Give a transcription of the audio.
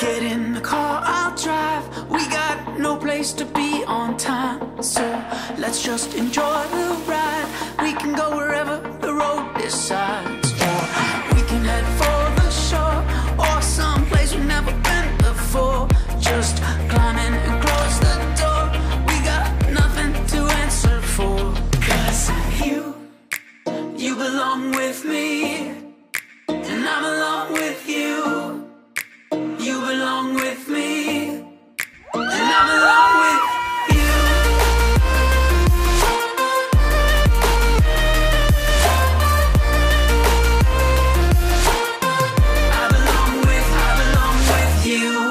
Get in the car, I'll drive. We got no place to be on time. So let's just enjoy the ride. We can go wherever the road decides. Or we can head for the shore or someplace we've never been before. Just climb in and close the door. We got nothing to answer for. Cause you, you belong with me. along with me, and I'm along with you. I belong with, I belong with you.